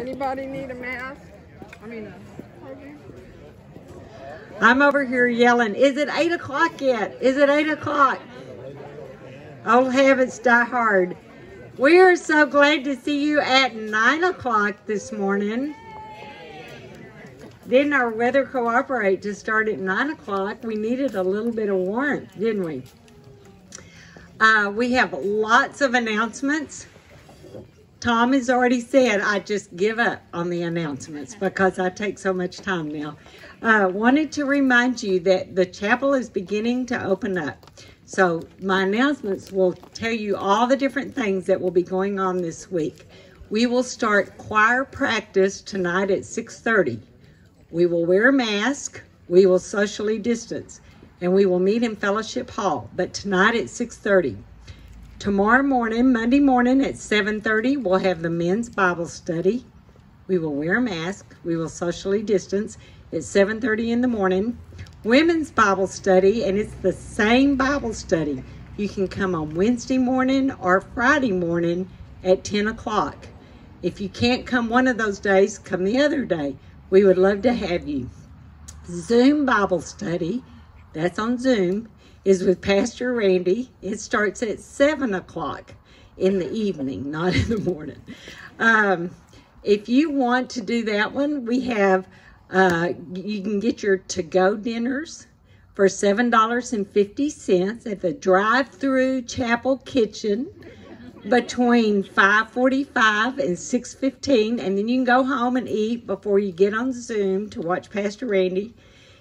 Anybody need a mask? I mean, I'm over here yelling, is it 8 o'clock yet? Is it 8 o'clock? Old habits die hard. We are so glad to see you at 9 o'clock this morning. Didn't our weather cooperate to start at 9 o'clock? We needed a little bit of warmth, didn't we? Uh, we have lots of announcements. Tom has already said I just give up on the announcements because I take so much time now. Uh, wanted to remind you that the chapel is beginning to open up. So my announcements will tell you all the different things that will be going on this week. We will start choir practice tonight at 6.30. We will wear a mask. We will socially distance. And we will meet in Fellowship Hall. But tonight at 6.30. Tomorrow morning, Monday morning at 7.30, we'll have the men's Bible study. We will wear a mask. We will socially distance at 7.30 in the morning. Women's Bible study, and it's the same Bible study. You can come on Wednesday morning or Friday morning at 10 o'clock. If you can't come one of those days, come the other day. We would love to have you. Zoom Bible study, that's on Zoom, is with Pastor Randy. It starts at 7 o'clock in the evening, not in the morning. Um, if you want to do that one, we have, uh, you can get your to-go dinners for $7.50 at the drive-through chapel kitchen between 5.45 and 6.15 and then you can go home and eat before you get on Zoom to watch Pastor Randy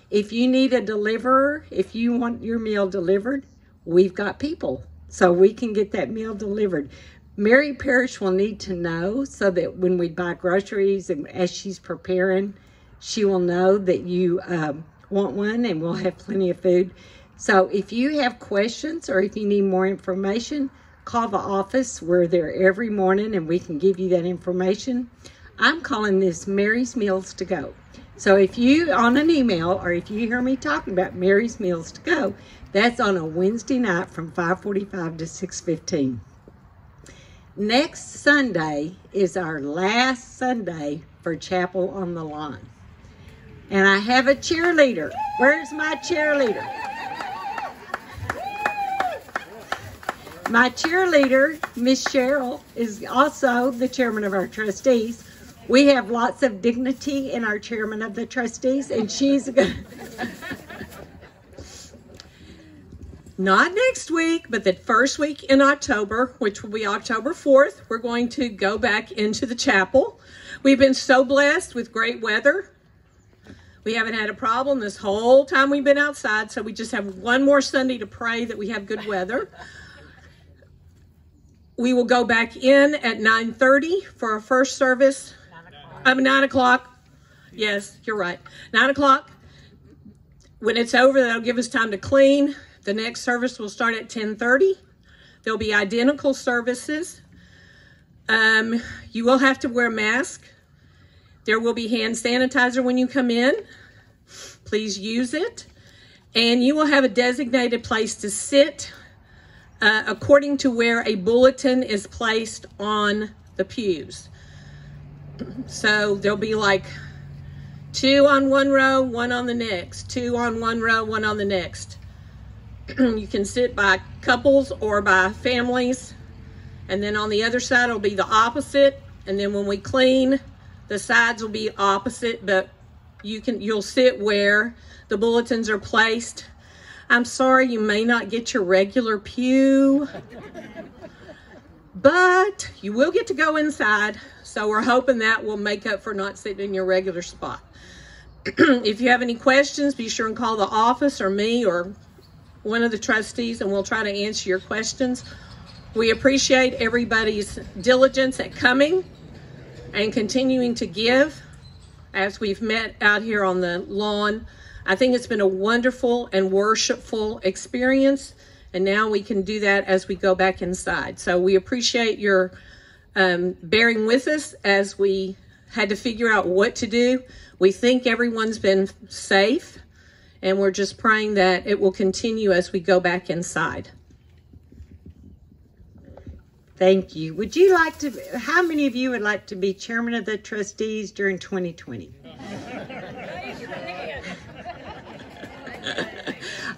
if you need a deliverer, if you want your meal delivered, we've got people. So we can get that meal delivered. Mary Parrish will need to know so that when we buy groceries and as she's preparing, she will know that you um, want one and we'll have plenty of food. So if you have questions or if you need more information, call the office. We're there every morning and we can give you that information. I'm calling this Mary's Meals to Go. So if you, on an email, or if you hear me talking about Mary's Meals to Go, that's on a Wednesday night from 545 to 615. Next Sunday is our last Sunday for Chapel on the Lawn. And I have a cheerleader. Where's my cheerleader? My cheerleader, Miss Cheryl, is also the chairman of our trustees. We have lots of dignity in our chairman of the trustees, and she's going not next week, but the first week in October, which will be October 4th, we're going to go back into the chapel. We've been so blessed with great weather. We haven't had a problem this whole time we've been outside, so we just have one more Sunday to pray that we have good weather. We will go back in at 9.30 for our first service I'm nine o'clock. Yes, you're right. Nine o'clock. When it's over, that'll give us time to clean. The next service will start at 1030. There'll be identical services. Um, you will have to wear a mask. There will be hand sanitizer when you come in. Please use it. And you will have a designated place to sit uh, according to where a bulletin is placed on the pews. So there'll be like two on one row, one on the next, two on one row, one on the next. you can sit by couples or by families. And then on the other side will be the opposite. And then when we clean, the sides will be opposite, but you can you'll sit where the bulletins are placed. I'm sorry you may not get your regular pew, but you will get to go inside. So we're hoping that will make up for not sitting in your regular spot. if you have any questions, be sure and call the office or me or one of the trustees and we'll try to answer your questions. We appreciate everybody's diligence at coming and continuing to give as we've met out here on the lawn. I think it's been a wonderful and worshipful experience and now we can do that as we go back inside. So we appreciate your um, bearing with us as we had to figure out what to do. We think everyone's been safe, and we're just praying that it will continue as we go back inside. Thank you. Would you like to, how many of you would like to be chairman of the trustees during 2020?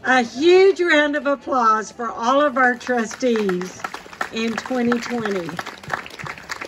A huge round of applause for all of our trustees in 2020.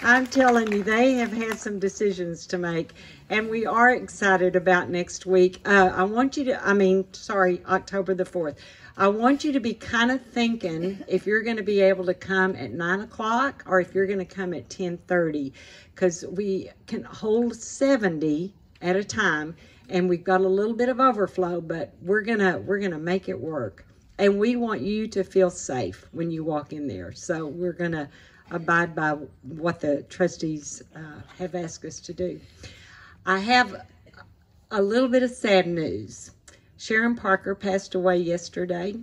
I'm telling you, they have had some decisions to make, and we are excited about next week. Uh, I want you to, I mean, sorry, October the 4th. I want you to be kind of thinking if you're going to be able to come at 9 o'clock or if you're going to come at 10.30 because we can hold 70 at a time and we've got a little bit of overflow but we're gonna we're gonna make it work and we want you to feel safe when you walk in there so we're gonna abide by what the trustees uh, have asked us to do i have a little bit of sad news sharon parker passed away yesterday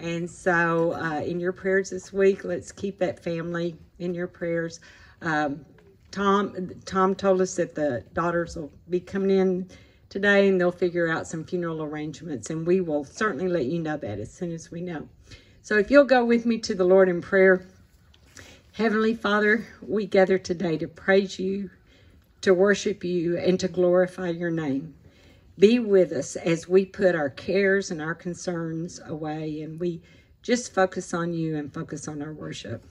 and so uh, in your prayers this week let's keep that family in your prayers um, tom tom told us that the daughters will be coming in today and they'll figure out some funeral arrangements and we will certainly let you know that as soon as we know. So if you'll go with me to the Lord in prayer. Heavenly Father, we gather today to praise you, to worship you, and to glorify your name. Be with us as we put our cares and our concerns away and we just focus on you and focus on our worship.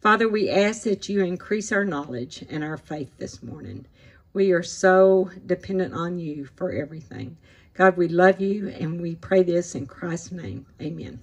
Father, we ask that you increase our knowledge and our faith this morning. We are so dependent on you for everything. God, we love you and we pray this in Christ's name. Amen.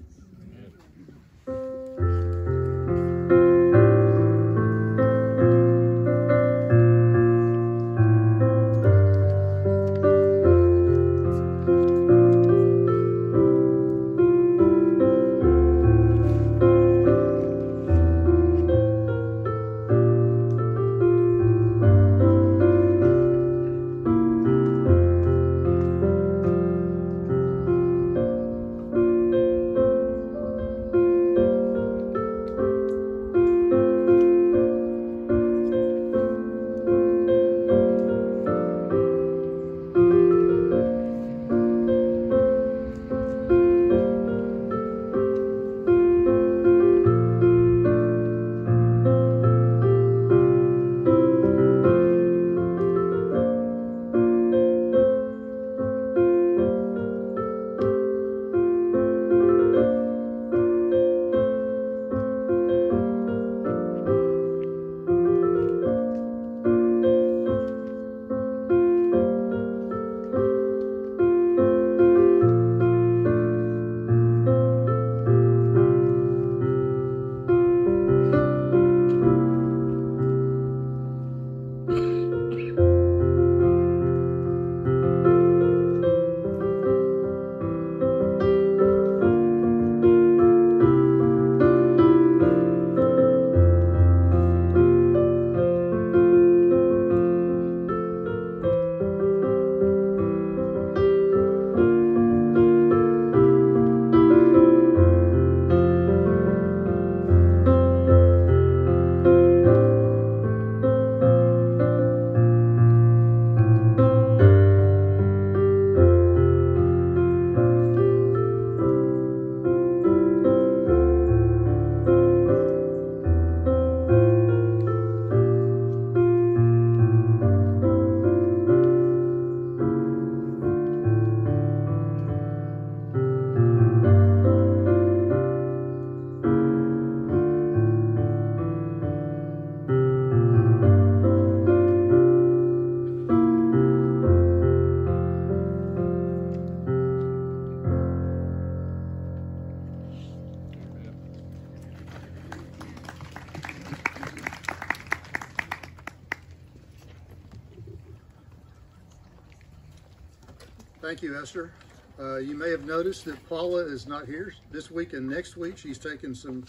Thank you, Esther. Uh, you may have noticed that Paula is not here this week and next week. She's taking some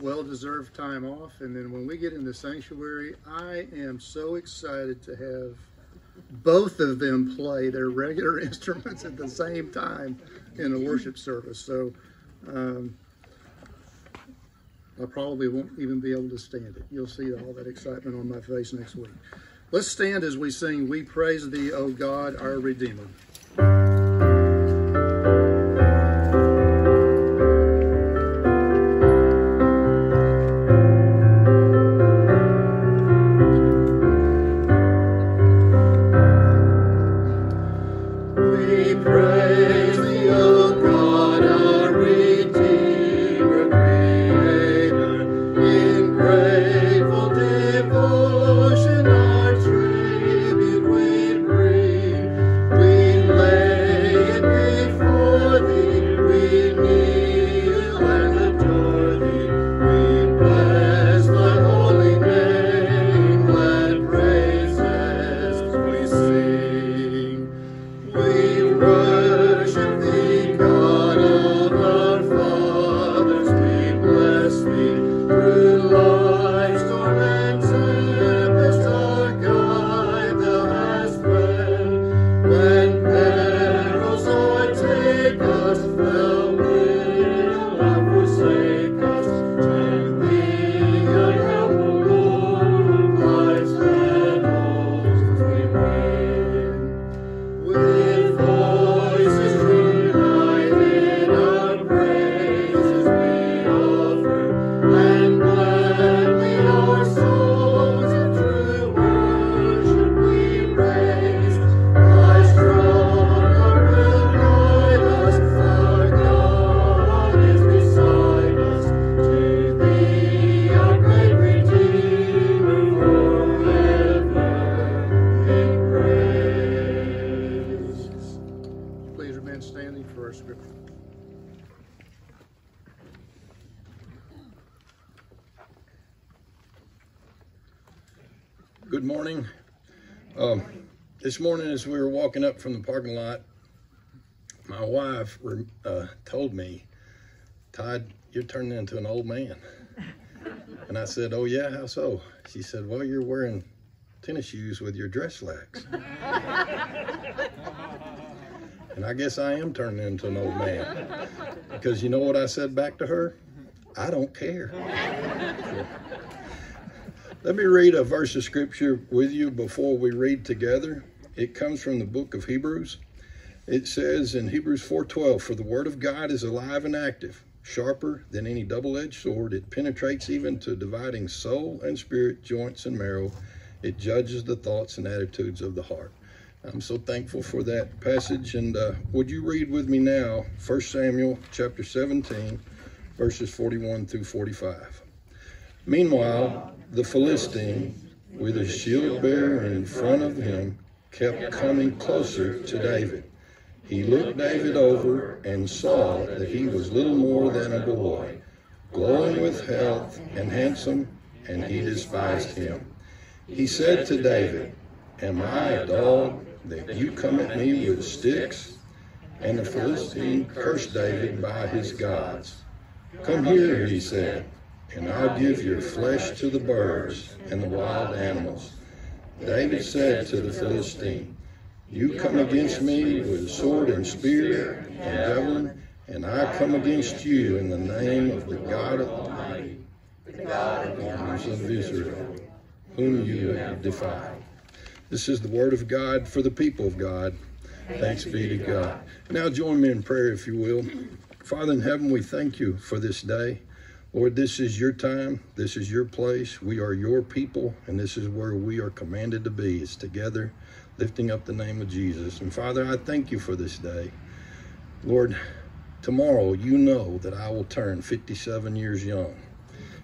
well-deserved time off. And then when we get in the sanctuary, I am so excited to have both of them play their regular instruments at the same time in a worship service. So um, I probably won't even be able to stand it. You'll see all that excitement on my face next week. Let's stand as we sing, We Praise Thee, O God, our Redeemer. Walking up from the parking lot, my wife uh, told me, Todd, you're turning into an old man. And I said, Oh, yeah, how so? She said, Well, you're wearing tennis shoes with your dress slacks. and I guess I am turning into an old man. Because you know what I said back to her? I don't care. Let me read a verse of scripture with you before we read together. It comes from the book of Hebrews. It says in Hebrews 4:12, "For the word of God is alive and active, sharper than any double-edged sword. It penetrates even to dividing soul and spirit, joints and marrow. It judges the thoughts and attitudes of the heart." I'm so thankful for that passage. And uh, would you read with me now 1 Samuel chapter 17, verses 41 through 45. Meanwhile, the Philistine, with his shield bearer in front of him, kept coming closer to David. He looked David over and saw that he was little more than a boy, glowing with health and handsome, and he despised him. He said to David, Am I a dog that you come at me with sticks? And the Philistine cursed David by his gods. Come here, he said, and I'll give your flesh to the birds and the wild animals. David said to the Philistine, you come against me with sword and spear and javelin, and I come against you in the name of the God Almighty, the God of the armies of Israel, whom you have defied. This is the word of God for the people of God. Thanks be to God. Now join me in prayer, if you will. Father in heaven, we thank you for this day. Lord, this is your time. This is your place. We are your people, and this is where we are commanded to be, is together lifting up the name of Jesus. And Father, I thank you for this day. Lord, tomorrow you know that I will turn 57 years young.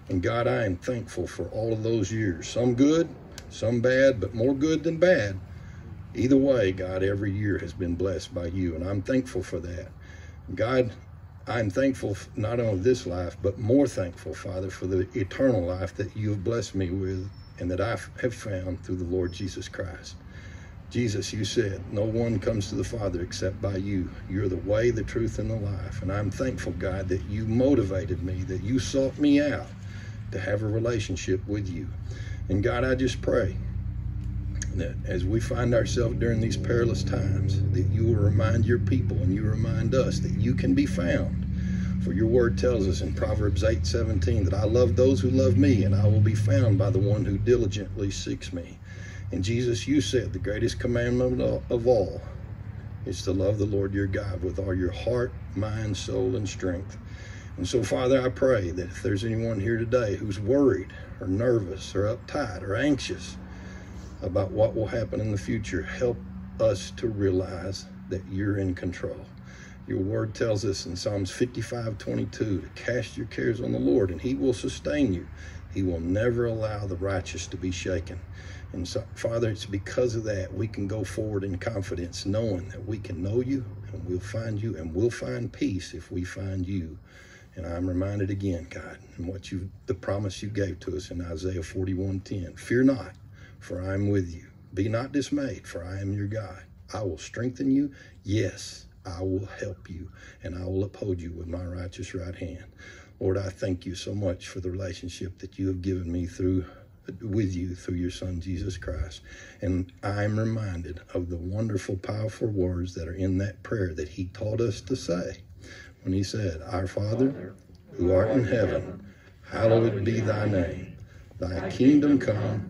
And God, I am thankful for all of those years. Some good, some bad, but more good than bad. Either way, God, every year has been blessed by you, and I'm thankful for that. God, I'm thankful not only this life, but more thankful, Father, for the eternal life that you have blessed me with and that I have found through the Lord Jesus Christ. Jesus, you said, no one comes to the Father except by you. You're the way, the truth, and the life. And I'm thankful, God, that you motivated me, that you sought me out to have a relationship with you. And God, I just pray that as we find ourselves during these perilous times, that you will remind your people and you remind us that you can be found. For your word tells us in Proverbs 8 17 that I love those who love me, and I will be found by the one who diligently seeks me. And Jesus, you said the greatest commandment of all is to love the Lord your God with all your heart, mind, soul, and strength. And so, Father, I pray that if there's anyone here today who's worried or nervous or uptight or anxious about what will happen in the future, help us to realize that you're in control. Your word tells us in Psalms 55 22 to cast your cares on the Lord and he will sustain you. He will never allow the righteous to be shaken. And so, Father, it's because of that we can go forward in confidence, knowing that we can know you and we'll find you and we'll find peace if we find you. And I'm reminded again, God, and what you the promise you gave to us in Isaiah 41:10. Fear not, for I am with you. Be not dismayed, for I am your God. I will strengthen you. Yes, I will help you, and I will uphold you with my righteous right hand. Lord, I thank you so much for the relationship that you have given me through with you through your son Jesus Christ. And I'm reminded of the wonderful, powerful words that are in that prayer that he taught us to say when he said, Our Father, who art in heaven, hallowed be thy name. Thy kingdom come,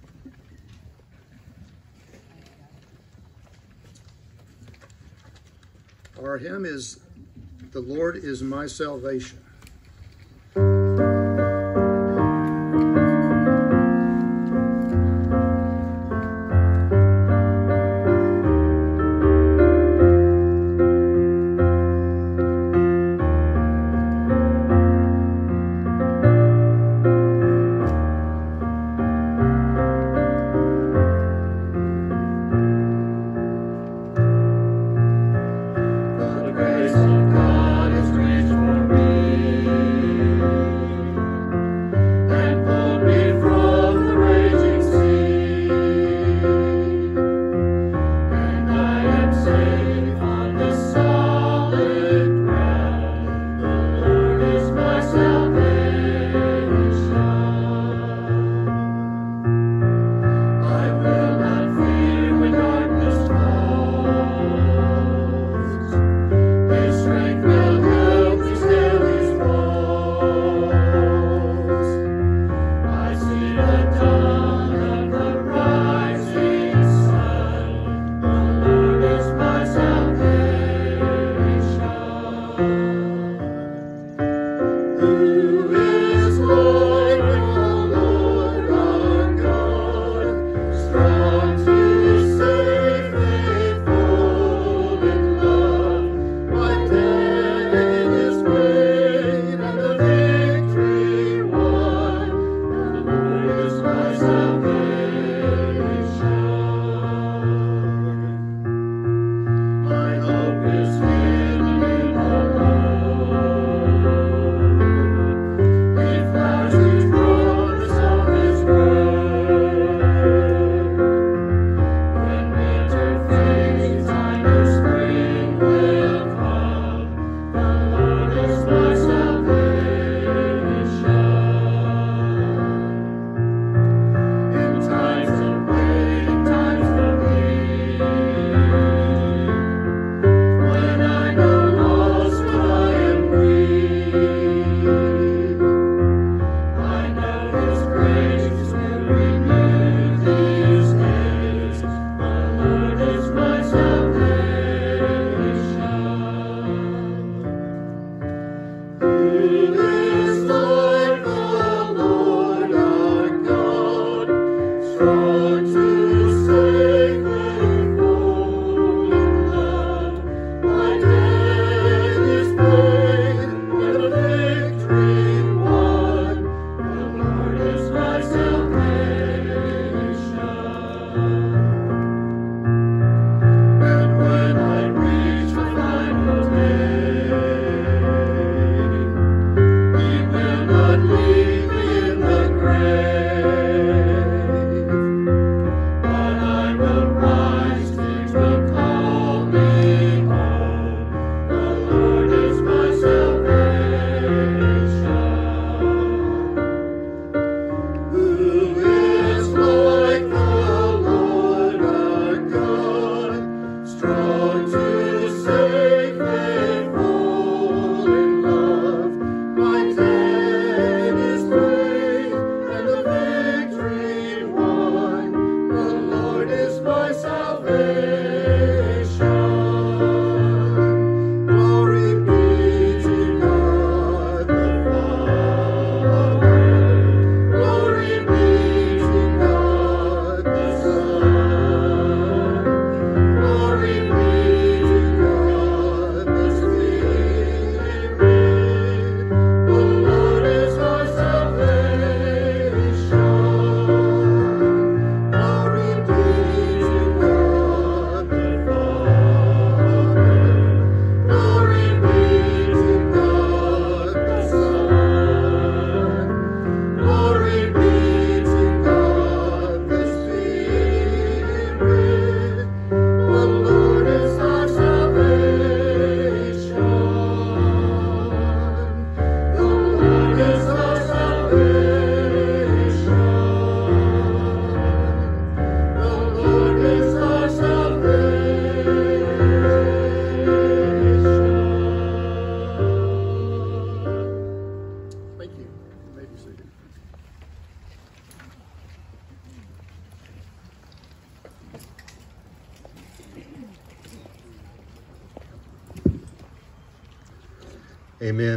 Our hymn is The Lord is My Salvation.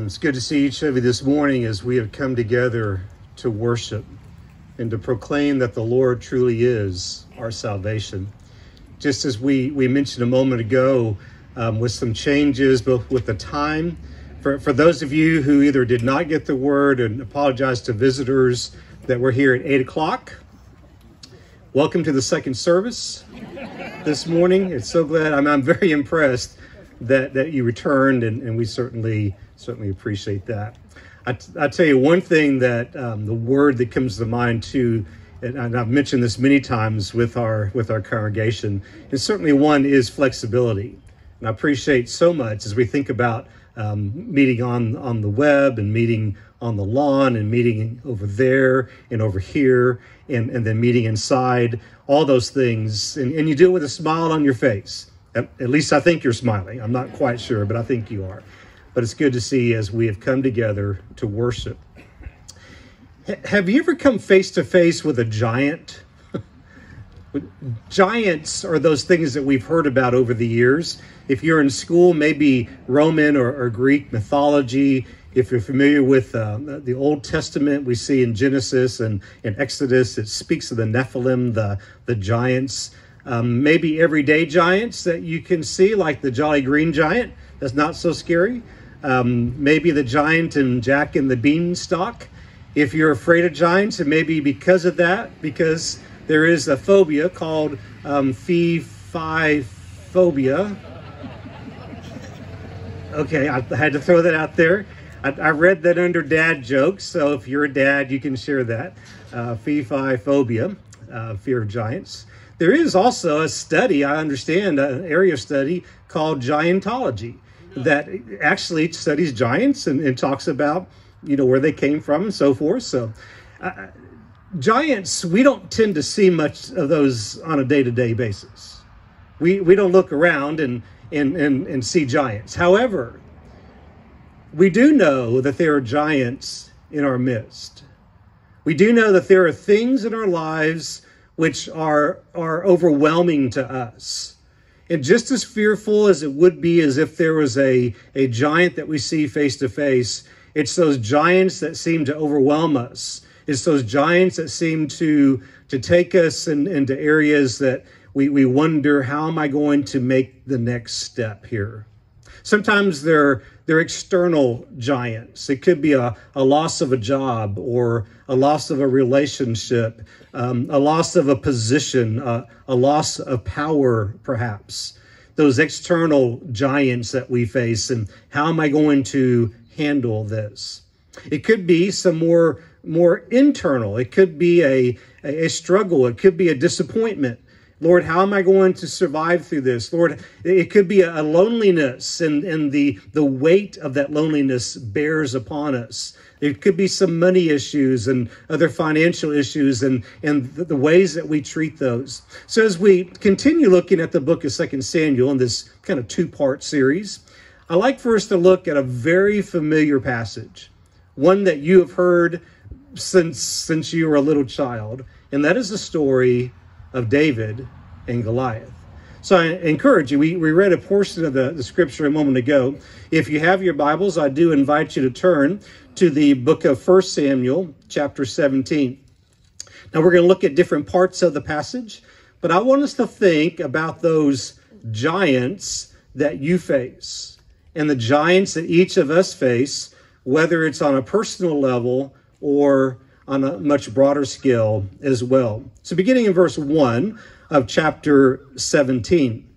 It's good to see each of you this morning as we have come together to worship and to proclaim that the Lord truly is our salvation. Just as we, we mentioned a moment ago, um, with some changes, but with the time, for, for those of you who either did not get the word and apologize to visitors that were here at 8 o'clock, welcome to the second service this morning. It's so glad. I'm, I'm very impressed that, that you returned, and, and we certainly certainly appreciate that. I, I tell you one thing that um, the word that comes to mind too, and, and I've mentioned this many times with our with our congregation, and certainly one is flexibility. And I appreciate so much as we think about um, meeting on on the web and meeting on the lawn and meeting over there and over here and, and then meeting inside, all those things. And, and you do it with a smile on your face. At, at least I think you're smiling. I'm not quite sure, but I think you are. But it's good to see as we have come together to worship. H- have you ever come face to face with a giant? Giants are those things that we've heard about over the years. If you're in school, maybe Roman or, or Greek mythology, if you're familiar with uh, the Old Testament, we see in Genesis and in Exodus, it speaks of the Nephilim, the, the giants. Um, maybe everyday giants that you can see, like the Jolly Green Giant, that's not so scary. Um, maybe the giant and Jack and the Beanstalk. If you're afraid of giants, and maybe because of that, because there is a phobia called um, fee fi phobia. Okay, I had to throw that out there. I, I, read that under dad jokes, so if you're a dad, you can share that. Uh, fee fi phobia, uh, fear of giants. There is also a study, I understand, an area of study called giantology that actually studies giants and, and talks about, you know, where they came from and so forth. So, uh, giants, we don't tend to see much of those on a day to day basis. We, we don't look around and, and, and, and see giants. However, we do know that there are giants in our midst. We do know that there are things in our lives which are, are overwhelming to us. And just as fearful as it would be as if there was a, a giant that we see face to face, it's those giants that seem to overwhelm us it's those giants that seem to to take us in, into areas that we, we wonder how am I going to make the next step here. Sometimes they're they're external giants. It could be a, a loss of a job or a loss of a relationship, um, a loss of a position, uh, a loss of power, perhaps. Those external giants that we face, and how am I going to handle this? It could be some more more internal. It could be a, a struggle. It could be a disappointment. Lord, how am I going to survive through this? Lord, it could be a loneliness and, and the, the weight of that loneliness bears upon us. It could be some money issues and other financial issues and, and the ways that we treat those. So as we continue looking at the book of Second Samuel in this kind of two-part series, I like for us to look at a very familiar passage, one that you have heard since since you were a little child, and that is the story of David and Goliath. So I encourage you. We, we read a portion of the, the scripture a moment ago. If you have your Bibles, I do invite you to turn to the book of First Samuel, chapter 17. Now we're going to look at different parts of the passage, but I want us to think about those giants that you face and the giants that each of us face, whether it's on a personal level or on a much broader scale as well. So, beginning in verse 1 of chapter 17.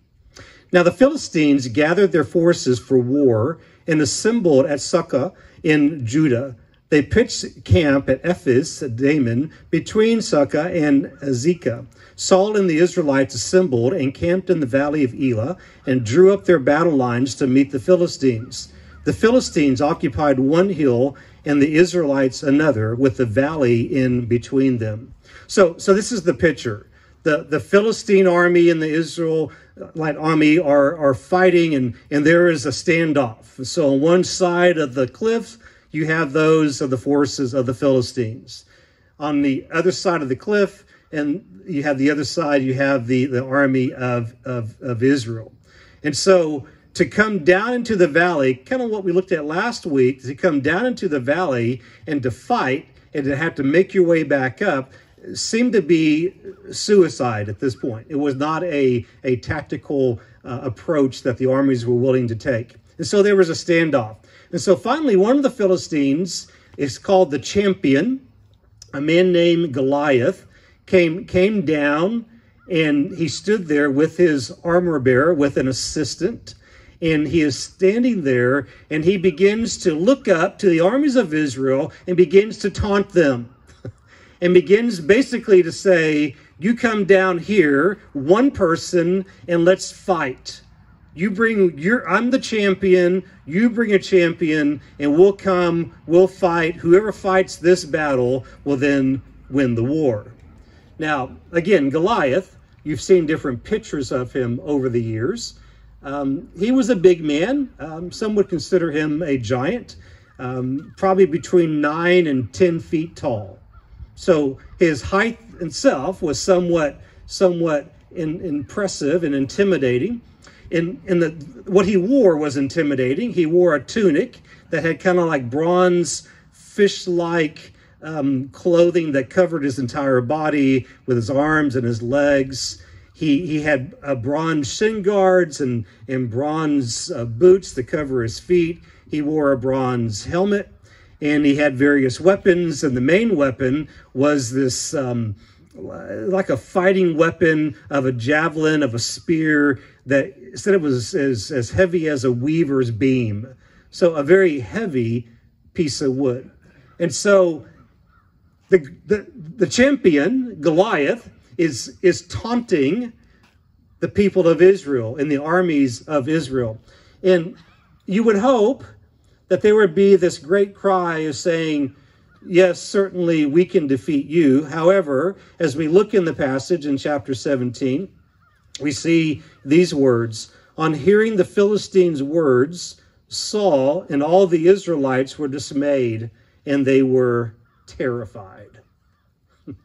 Now, the Philistines gathered their forces for war and assembled at Succah in Judah. They pitched camp at Ephes Damon, between Succah and Azekah. Saul and the Israelites assembled and camped in the valley of Elah and drew up their battle lines to meet the Philistines. The Philistines occupied one hill and the Israelites another with the valley in between them. So, so this is the picture. The, the Philistine army and the Israelite army are, are fighting and, and there is a standoff. So on one side of the cliff, you have those of the forces of the Philistines. On the other side of the cliff, and you have the other side, you have the, the army of, of, of Israel. And so to come down into the valley, kind of what we looked at last week, to come down into the valley and to fight and to have to make your way back up seemed to be suicide at this point. It was not a, a tactical uh, approach that the armies were willing to take. And so there was a standoff. And so finally, one of the Philistines is called the champion, a man named Goliath, came, came down and he stood there with his armor bearer, with an assistant. And he is standing there and he begins to look up to the armies of Israel and begins to taunt them and begins basically to say, You come down here, one person, and let's fight. You bring your, I'm the champion, you bring a champion, and we'll come, we'll fight. Whoever fights this battle will then win the war. Now, again, Goliath, you've seen different pictures of him over the years. Um, he was a big man. Um, some would consider him a giant, um, probably between nine and 10 feet tall. So his height itself was somewhat, somewhat in, impressive and intimidating. In, in what he wore was intimidating. He wore a tunic that had kind of like bronze fish-like um, clothing that covered his entire body with his arms and his legs. He, he had uh, bronze shin guards and, and bronze uh, boots to cover his feet. He wore a bronze helmet and he had various weapons. And the main weapon was this um, like a fighting weapon of a javelin, of a spear that said it was as, as heavy as a weaver's beam. So a very heavy piece of wood. And so the, the, the champion, Goliath, is, is taunting the people of Israel and the armies of Israel. And you would hope that there would be this great cry of saying, Yes, certainly we can defeat you. However, as we look in the passage in chapter 17, we see these words On hearing the Philistines' words, Saul and all the Israelites were dismayed and they were terrified.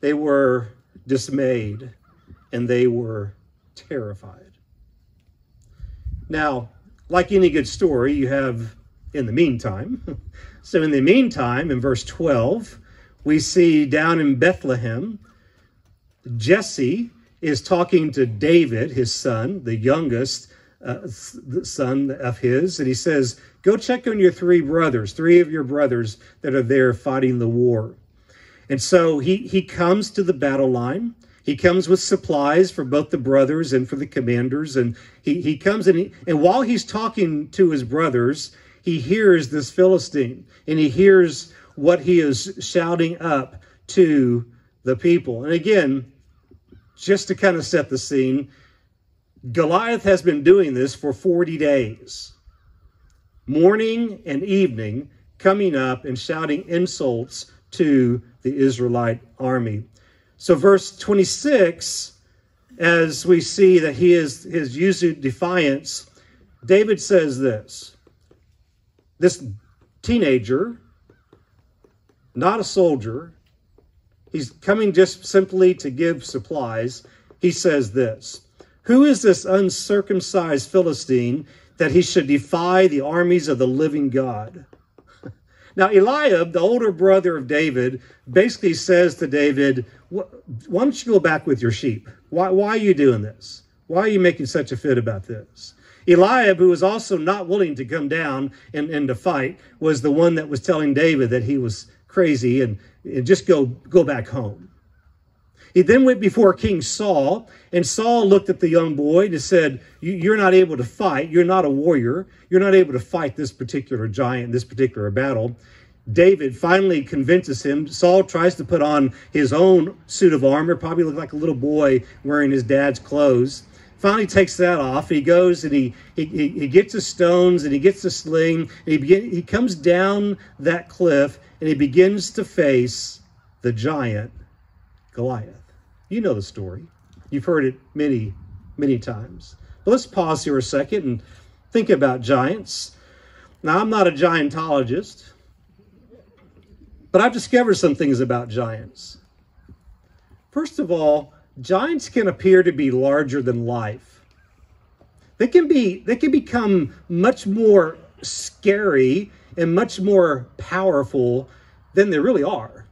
they were dismayed and they were terrified. Now, like any good story, you have in the meantime. so, in the meantime, in verse 12, we see down in Bethlehem, Jesse is talking to David, his son, the youngest uh, son of his, and he says, Go check on your three brothers, three of your brothers that are there fighting the war. And so he, he comes to the battle line. He comes with supplies for both the brothers and for the commanders. And he, he comes and, he, and while he's talking to his brothers, he hears this Philistine and he hears what he is shouting up to the people. And again, just to kind of set the scene, Goliath has been doing this for 40 days, morning and evening, coming up and shouting insults to the Israelite army. So, verse 26, as we see that he is his using defiance, David says this this teenager, not a soldier, he's coming just simply to give supplies. He says this Who is this uncircumcised Philistine that he should defy the armies of the living God? Now, Eliab, the older brother of David, basically says to David, Why don't you go back with your sheep? Why, why are you doing this? Why are you making such a fit about this? Eliab, who was also not willing to come down and, and to fight, was the one that was telling David that he was crazy and, and just go, go back home. He then went before King Saul, and Saul looked at the young boy and said, You're not able to fight. You're not a warrior. You're not able to fight this particular giant, this particular battle. David finally convinces him. Saul tries to put on his own suit of armor, probably look like a little boy wearing his dad's clothes. Finally takes that off. He goes and he, he, he gets the stones and he gets the sling. And he, begin, he comes down that cliff and he begins to face the giant Goliath. You know the story. You've heard it many, many times. But let's pause here a second and think about giants. Now, I'm not a giantologist, but I've discovered some things about giants. First of all, giants can appear to be larger than life. they can be they can become much more scary and much more powerful than they really are.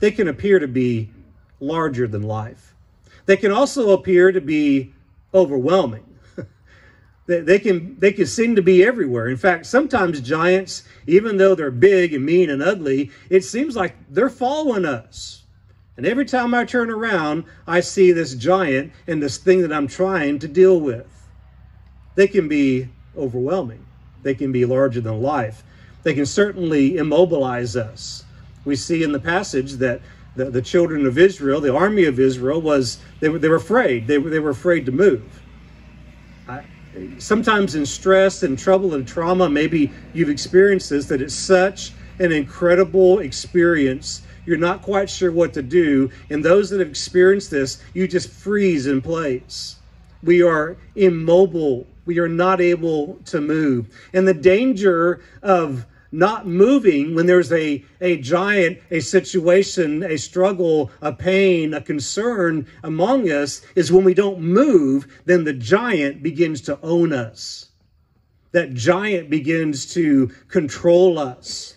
They can appear to be larger than life. They can also appear to be overwhelming. they, they can they can seem to be everywhere. In fact, sometimes giants, even though they're big and mean and ugly, it seems like they're following us. And every time I turn around, I see this giant and this thing that I'm trying to deal with. They can be overwhelming. They can be larger than life. They can certainly immobilize us. We see in the passage that the, the children of Israel, the army of Israel, was they were, they were afraid. They were, they were afraid to move. I, sometimes in stress and trouble and trauma, maybe you've experienced this, that it's such an incredible experience you're not quite sure what to do. And those that have experienced this, you just freeze in place. We are immobile. We are not able to move. And the danger of not moving when there's a, a giant, a situation, a struggle, a pain, a concern among us is when we don't move, then the giant begins to own us. That giant begins to control us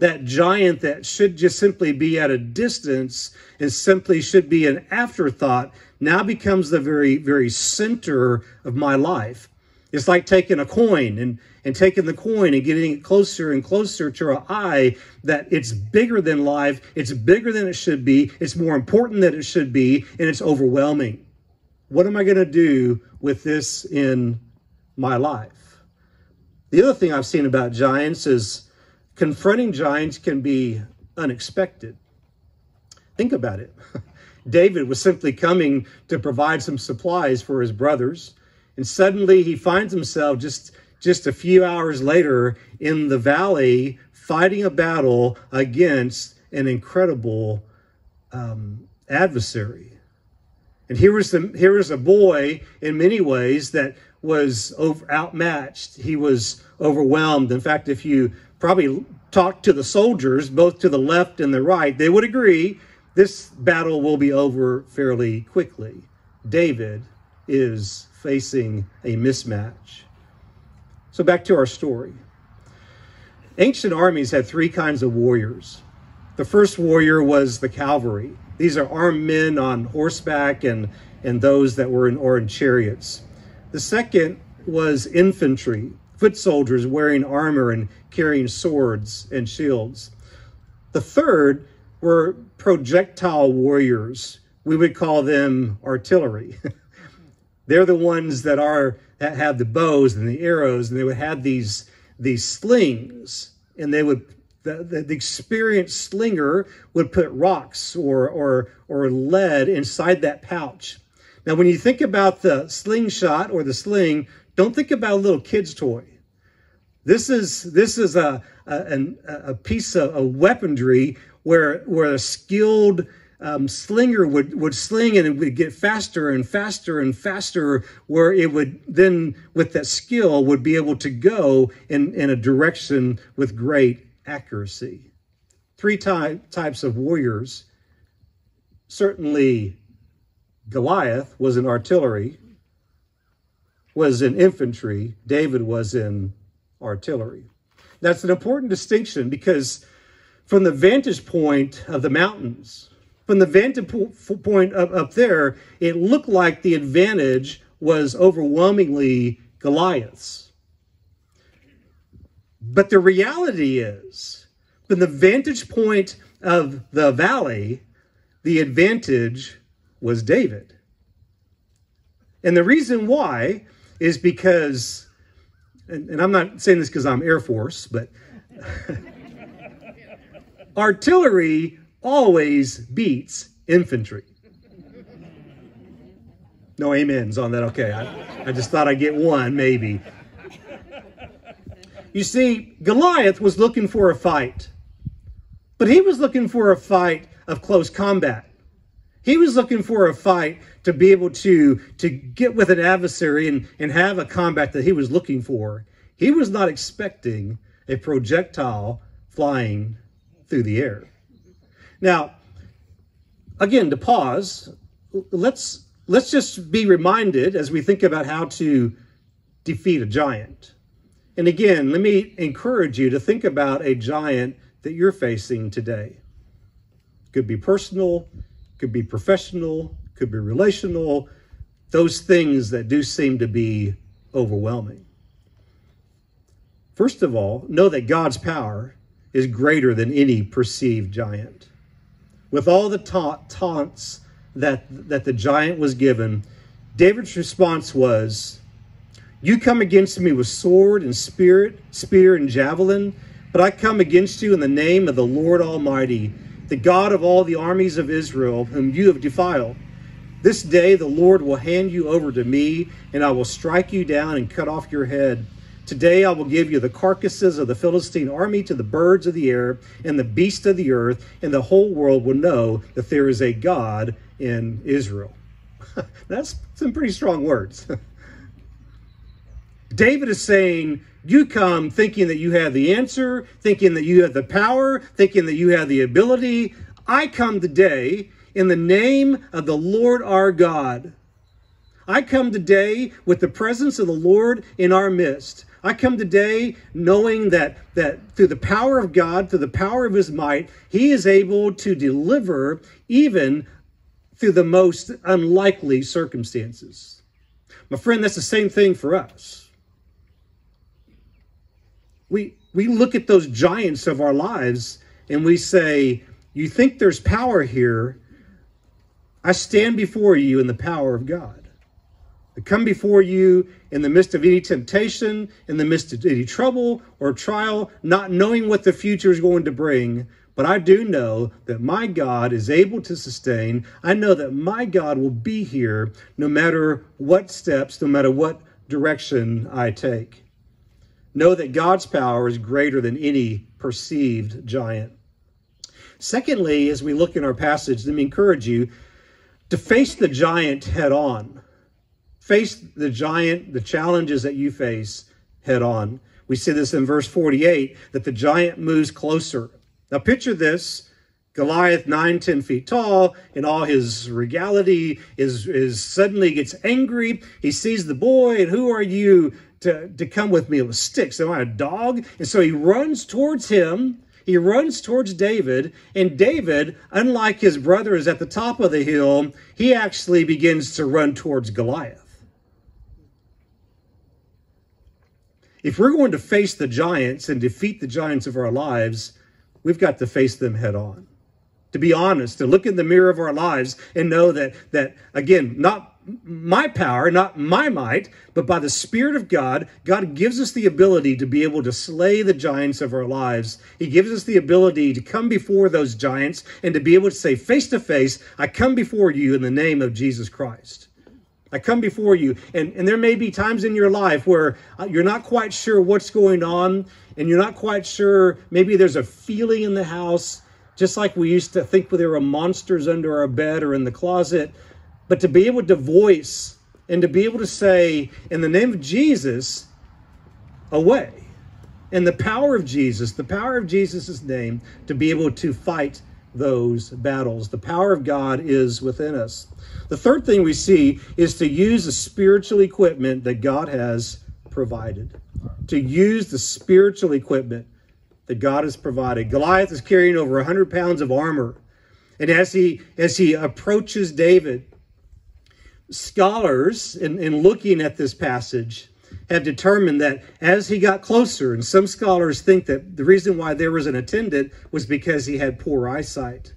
that giant that should just simply be at a distance and simply should be an afterthought now becomes the very, very center of my life. It's like taking a coin and, and taking the coin and getting it closer and closer to our eye that it's bigger than life, it's bigger than it should be, it's more important than it should be, and it's overwhelming. What am I going to do with this in my life? The other thing I've seen about giants is Confronting giants can be unexpected. Think about it. David was simply coming to provide some supplies for his brothers, and suddenly he finds himself just, just a few hours later in the valley fighting a battle against an incredible um, adversary. And here was, the, here was a boy in many ways that was over, outmatched. He was overwhelmed. In fact, if you probably talk to the soldiers, both to the left and the right, they would agree this battle will be over fairly quickly. David is facing a mismatch. So back to our story. Ancient armies had three kinds of warriors. The first warrior was the cavalry. These are armed men on horseback and, and those that were in, or in chariots. The second was infantry foot soldiers wearing armor and carrying swords and shields. The third were projectile warriors. We would call them artillery. They're the ones that are that have the bows and the arrows, and they would have these these slings, and they would the, the, the, experienced slinger would put rocks or, or, or lead inside that pouch. Now, when you think about the slingshot or the sling, don't think about a little kid's toy. This is this is a a, a piece of a weaponry where where a skilled um, slinger would would sling and it would get faster and faster and faster. Where it would then with that skill would be able to go in in a direction with great accuracy. Three ty- types of warriors. Certainly, Goliath was in artillery, was in infantry. David was in artillery. That's an important distinction because from the vantage point of the mountains, from the vantage point up, up there, it looked like the advantage was overwhelmingly Goliath's. But the reality is, from the vantage point of the valley, the advantage was David. And the reason why is because and, and I'm not saying this because I'm Air Force, but artillery always beats infantry. No amens on that. Okay, I, I just thought I'd get one, maybe. You see, Goliath was looking for a fight, but he was looking for a fight of close combat. He was looking for a fight to be able to, to get with an adversary and, and have a combat that he was looking for. He was not expecting a projectile flying through the air. Now, again, to pause, let's let's just be reminded as we think about how to defeat a giant. And again, let me encourage you to think about a giant that you're facing today. Could be personal, could be professional, could be relational, those things that do seem to be overwhelming. First of all, know that God's power is greater than any perceived giant. With all the ta- taunts that, that the giant was given, David's response was, You come against me with sword and spirit, spear and javelin, but I come against you in the name of the Lord Almighty, the God of all the armies of Israel, whom you have defiled. This day the Lord will hand you over to me, and I will strike you down and cut off your head. Today I will give you the carcasses of the Philistine army to the birds of the air and the beasts of the earth, and the whole world will know that there is a God in Israel. That's some pretty strong words. David is saying, You come thinking that you have the answer, thinking that you have the power, thinking that you have the ability. I come today in the name of the Lord our God. I come today with the presence of the Lord in our midst. I come today knowing that, that through the power of God, through the power of his might, he is able to deliver even through the most unlikely circumstances. My friend, that's the same thing for us. We, we look at those giants of our lives and we say, You think there's power here? I stand before you in the power of God. Come before you in the midst of any temptation, in the midst of any trouble or trial, not knowing what the future is going to bring. But I do know that my God is able to sustain. I know that my God will be here no matter what steps, no matter what direction I take. Know that God's power is greater than any perceived giant. Secondly, as we look in our passage, let me encourage you to face the giant head on. Face the giant, the challenges that you face head on. We see this in verse 48 that the giant moves closer. Now, picture this Goliath, nine, ten feet tall, in all his regality, is, is suddenly gets angry. He sees the boy, and who are you to, to come with me with sticks? Am I a dog? And so he runs towards him he runs towards David, and David, unlike his brothers at the top of the hill, he actually begins to run towards Goliath. If we're going to face the giants and defeat the giants of our lives, we've got to face them head on. To be honest, to look in the mirror of our lives and know that, that again, not my power, not my might, but by the Spirit of God, God gives us the ability to be able to slay the giants of our lives. He gives us the ability to come before those giants and to be able to say face to face, I come before you in the name of Jesus Christ. I come before you. And, and there may be times in your life where uh, you're not quite sure what's going on, and you're not quite sure, maybe there's a feeling in the house, just like we used to think there were monsters under our bed or in the closet but to be able to voice and to be able to say, in the name of Jesus, away. In the power of Jesus, the power of Jesus' name, to be able to fight those battles. The power of God is within us. The third thing we see is to use the spiritual equipment that God has provided. To use the spiritual equipment that God has provided. Goliath is carrying over 100 pounds of armor. And as he as he approaches David, scholars, in, in looking at this passage, have determined that as he got closer, and some scholars think that the reason why there was an attendant was because he had poor eyesight.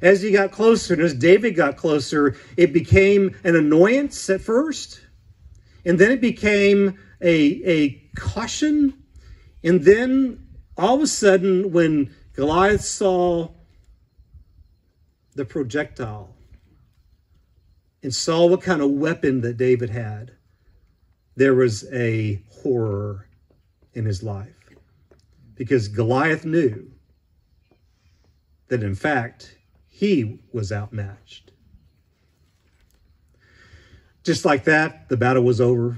As he got closer, and as David got closer, it became an annoyance at first, and then it became a, a caution, and then all of a sudden, when Goliath saw the projectile and saw what kind of weapon that David had, there was a horror in his life. Because Goliath knew that, in fact, he was outmatched. Just like that, the battle was over.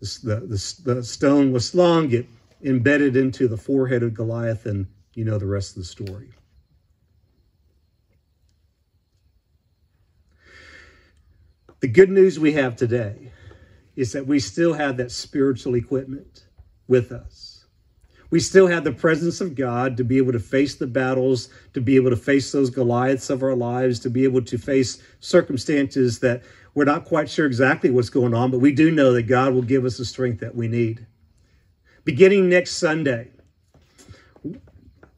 The, the, the stone was slung, it embedded into the forehead of Goliath, and you know the rest of the story. The good news we have today is that we still have that spiritual equipment with us. We still have the presence of God to be able to face the battles, to be able to face those Goliaths of our lives, to be able to face circumstances that we're not quite sure exactly what's going on, but we do know that God will give us the strength that we need. Beginning next Sunday,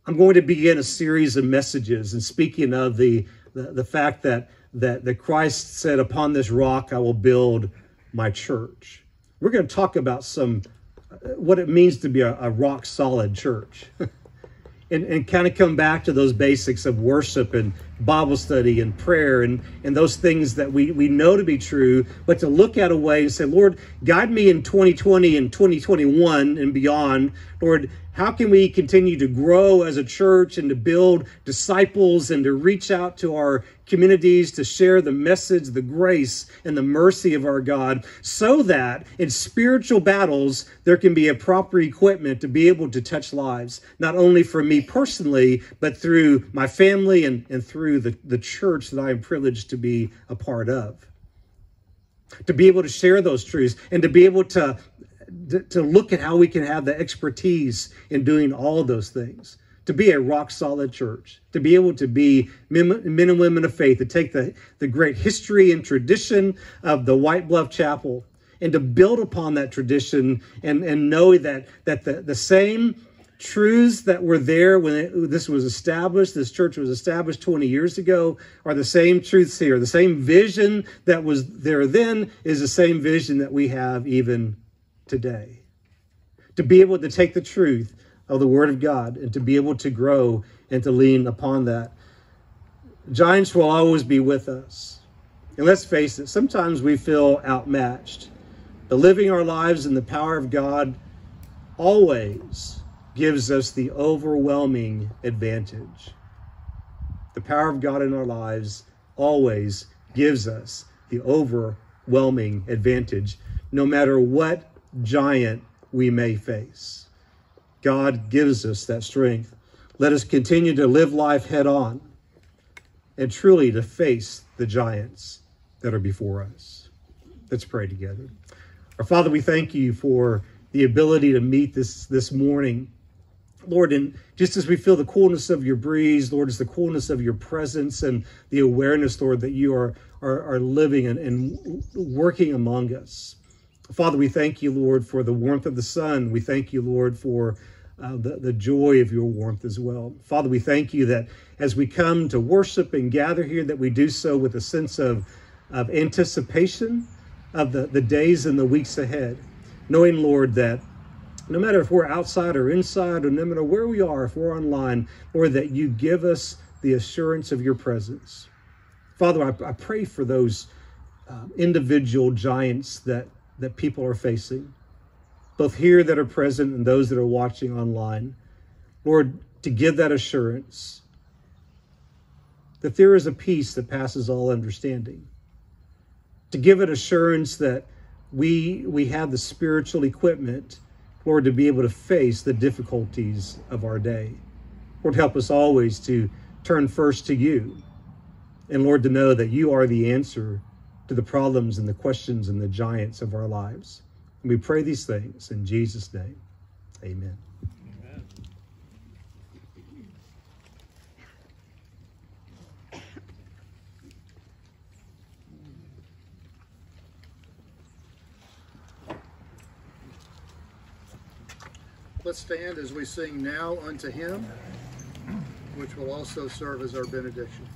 I'm going to begin a series of messages and speaking of the, the, the fact that, that, that Christ said, Upon this rock I will build my church. We're going to talk about some uh, what it means to be a, a rock solid church. and, and kind of come back to those basics of worship and Bible study and prayer and, and those things that we, we know to be true, but to look at a way and say, Lord, guide me in 2020 and 2021 and beyond. Lord, how can we continue to grow as a church and to build disciples and to reach out to our communities to share the message, the grace, and the mercy of our God so that in spiritual battles, there can be a proper equipment to be able to touch lives, not only for me personally, but through my family and, and through the, the church that I am privileged to be a part of. To be able to share those truths and to be able to to, to look at how we can have the expertise in doing all of those things to be a rock solid church, to be able to be men, men, and women of faith, to take the, the great history and tradition of the White Bluff Chapel and to build upon that tradition and, and know that, that the, the same truths that were there when it, this was established, this church was established 20 years ago, are the same truths here. The same vision that was there then is the same vision that we have even today. To be able to take the truth of the Word of God and to be able to grow and to lean upon that. Giants will always be with us. And let's face it, sometimes we feel outmatched. But living our lives in the power of God always gives us the overwhelming advantage. The power of God in our lives always gives us the overwhelming advantage, no matter what giant we may face. God gives us that strength. Let us continue to live life head on and truly to face the giants that are before us. Let's pray together. Our Father, we thank you for the ability to meet this this morning. Lord, and just as we feel the coolness of your breeze, Lord, is the coolness of your presence and the awareness, Lord, that you are, are, are living and, and working among us. Father, we thank you, Lord, for the warmth of the sun. We thank you, Lord, for uh, the, the joy of your warmth as well. Father, we thank you that as we come to worship and gather here, that we do so with a sense of, of anticipation of the, the days and the weeks ahead, knowing, Lord, that no matter if we're outside or inside, or no matter where we are, if we're online, Lord, that you give us the assurance of your presence. Father, I, I pray for those uh, individual giants that that people are facing, both here that are present and those that are watching online. Lord, to give that assurance that there is a peace that passes all understanding. To give it assurance that we we have the spiritual equipment, Lord, to be able to face the difficulties of our day. Lord, help us always to turn first to you. And Lord, to know that you are the answer to the problems and the questions and the giants of our lives. And we pray these things in Jesus' name. Amen. Let's stand as we sing Now Unto Him, which will also serve as our benediction.